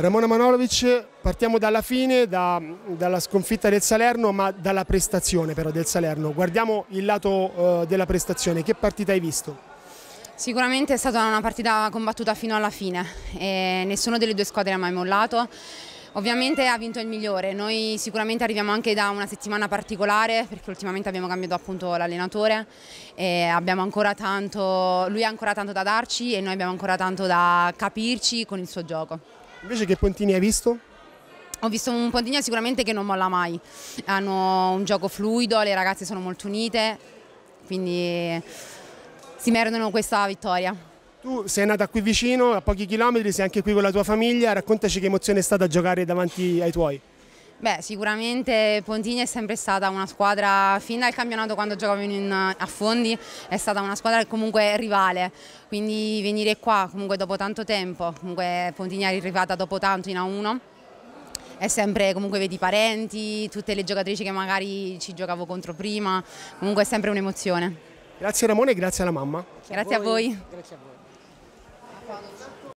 Ramona Manolovic, partiamo dalla fine, da, dalla sconfitta del Salerno, ma dalla prestazione però del Salerno. Guardiamo il lato uh, della prestazione, che partita hai visto? Sicuramente è stata una partita combattuta fino alla fine e nessuna delle due squadre ha mai mollato. Ovviamente ha vinto il migliore, noi sicuramente arriviamo anche da una settimana particolare perché ultimamente abbiamo cambiato appunto l'allenatore e tanto, lui ha ancora tanto da darci e noi abbiamo ancora tanto da capirci con il suo gioco. Invece che Pontini hai visto? Ho visto un Pontini sicuramente che non molla mai, hanno un gioco fluido, le ragazze sono molto unite, quindi si meritano questa vittoria. Tu sei nata qui vicino, a pochi chilometri, sei anche qui con la tua famiglia, raccontaci che emozione è stata giocare davanti ai tuoi. Beh, sicuramente Pontini è sempre stata una squadra, fin dal campionato quando giocavamo in, a fondi, è stata una squadra che comunque è rivale, quindi venire qua comunque dopo tanto tempo, comunque Pontini è arrivata dopo tanto in A1, è sempre comunque vedi i parenti, tutte le giocatrici che magari ci giocavo contro prima, comunque è sempre un'emozione. Grazie Ramone e grazie alla mamma. Grazie a voi. A voi. Grazie a voi.